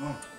嗯。